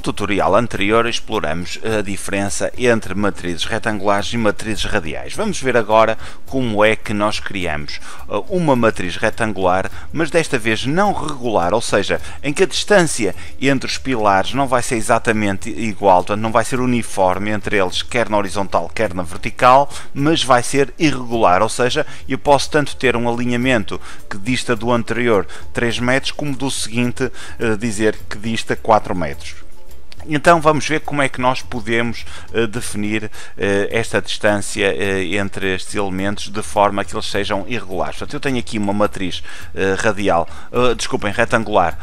No tutorial anterior exploramos a diferença entre matrizes retangulares e matrizes radiais. Vamos ver agora como é que nós criamos uh, uma matriz retangular, mas desta vez não regular, ou seja, em que a distância entre os pilares não vai ser exatamente igual, portanto não vai ser uniforme entre eles, quer na horizontal, quer na vertical, mas vai ser irregular, ou seja, eu posso tanto ter um alinhamento que dista do anterior 3 metros, como do seguinte uh, dizer que dista 4 metros. Então vamos ver como é que nós podemos uh, definir uh, esta distância uh, entre estes elementos de forma que eles sejam irregulares. Portanto, eu tenho aqui uma matriz radial, desculpem, retangular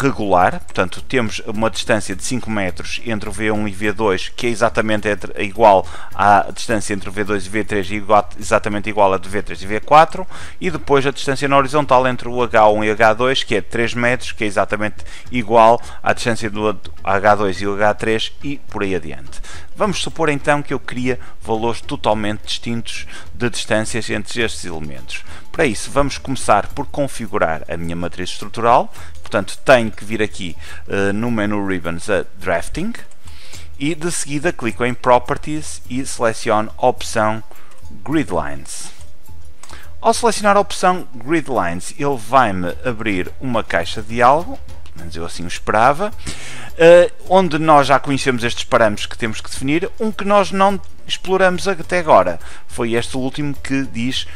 regular, portanto temos uma distância de 5 metros entre o V1 e V2 que é exatamente entre, igual à distância entre o V2 e V3 igual, exatamente igual a de V3 e V4 e depois a distância na horizontal entre o H1 e H2 que é 3 metros, que é exatamente igual à distância do H2 H2 e o H3 e por aí adiante. Vamos supor então que eu queria valores totalmente distintos de distâncias entre estes elementos. Para isso vamos começar por configurar a minha matriz estrutural, portanto tenho que vir aqui uh, no menu Ribbons a Drafting e de seguida clico em Properties e seleciono a opção Grid Lines. Ao selecionar a opção Grid Lines, ele vai-me abrir uma caixa de diálogo menos eu assim o esperava, uh, onde nós já conhecemos estes parâmetros que temos que definir. Um que nós não exploramos até agora foi este último que diz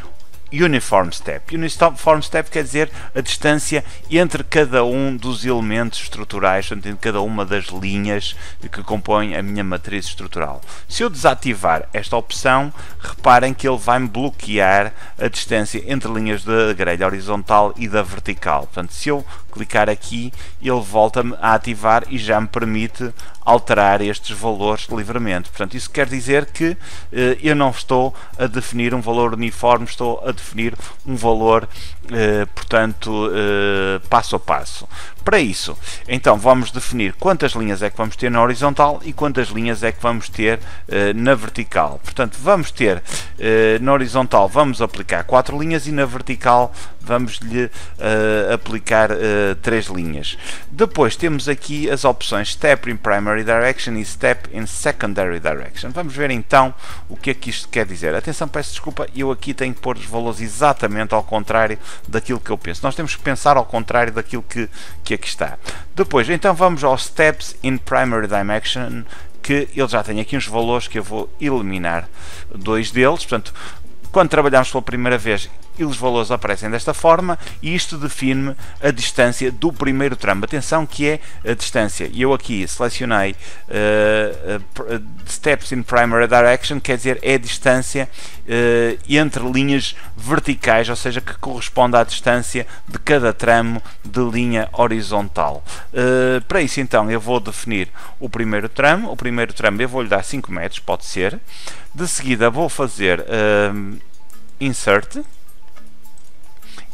Uniform Step. Uniform Step quer dizer a distância entre cada um dos elementos estruturais, entre cada uma das linhas que compõem a minha matriz estrutural. Se eu desativar esta opção, reparem que ele vai-me bloquear a distância entre linhas da grelha horizontal e da vertical. Portanto, se eu clicar aqui, ele volta-me a ativar e já me permite alterar estes valores livremente. Portanto, isso quer dizer que eh, eu não estou a definir um valor uniforme, estou a definir um valor, eh, portanto, eh, passo a passo. Para isso, então vamos definir quantas linhas é que vamos ter na horizontal e quantas linhas é que vamos ter eh, na vertical. Portanto, vamos ter eh, na horizontal vamos aplicar quatro linhas e na vertical vamos lhe eh, aplicar três linhas. Depois temos aqui as opções Step in Primary Direction e Step in Secondary Direction. Vamos ver então o que é que isto quer dizer. Atenção, peço desculpa, eu aqui tenho que pôr os valores exatamente ao contrário daquilo que eu penso. Nós temos que pensar ao contrário daquilo que, que aqui está. Depois, então vamos aos Steps in Primary Dimension, que ele já tem aqui uns valores que eu vou eliminar dois deles. Portanto, quando trabalhamos pela primeira vez, e os valores aparecem desta forma e isto define a distância do primeiro tramo. Atenção que é a distância. Eu aqui selecionei uh, uh, Steps in Primary Direction, quer dizer, é a distância uh, entre linhas verticais, ou seja, que corresponde à distância de cada tramo de linha horizontal. para isso, então, eu vou definir o primeiro tramo. O primeiro tramo eu vou lhe dar 5 metros, pode ser. De seguida, vou fazer Insert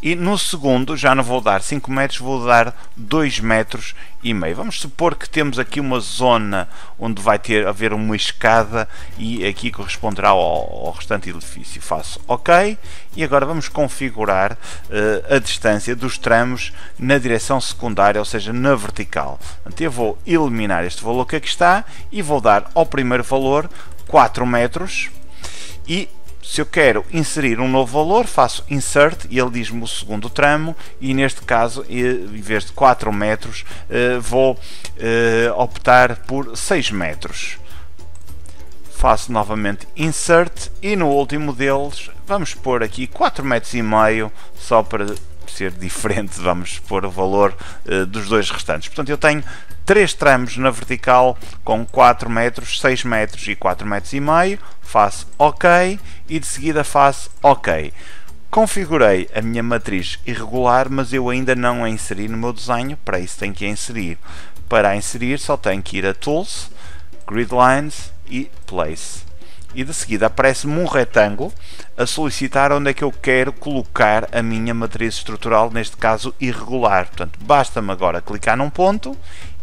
e no segundo já não vou dar 5 metros, vou dar 2 metros e meio. Vamos supor que temos aqui uma zona onde vai ter haver uma escada e aqui corresponderá ao, ao restante edifício. Faço OK e agora vamos configurar uh, a distância dos tramos na direção secundária, ou seja, na vertical. Então eu vou eliminar este valor que aqui está e vou dar ao primeiro valor 4 metros e se eu quero inserir um novo valor, faço insert e ele diz-me o segundo tramo e neste caso, em vez de 4 metros, eh, vou eh, optar por 6 metros. Faço novamente insert e no último deles vamos pôr aqui 4 metros e meio só para ser diferente, vamos pôr o valor uh, dos dois restantes. Portanto, eu tenho três tramos na vertical com 4 metros, 6 metros e 4 metros e meio, faço OK e de seguida faço OK. Configurei a minha matriz irregular, mas eu ainda não a inseri no meu desenho, para isso tenho que a inserir. Para a inserir só tenho que ir a Tools, Grid Lines e Place e de seguida aparece-me um retângulo a solicitar onde é que eu quero colocar a minha matriz estrutural, neste caso irregular. Portanto, basta-me agora clicar num ponto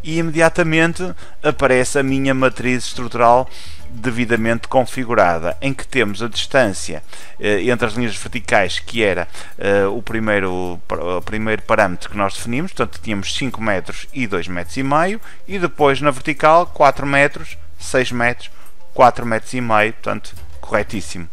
e imediatamente aparece a minha matriz estrutural devidamente configurada, em que temos a distância eh, entre as linhas verticais, que era eh, o, primeiro, o primeiro parâmetro que nós definimos, portanto tínhamos 5 metros e 2 metros e meio, e depois na vertical 4 metros, 6 metros, 4 metros portanto corretíssimo.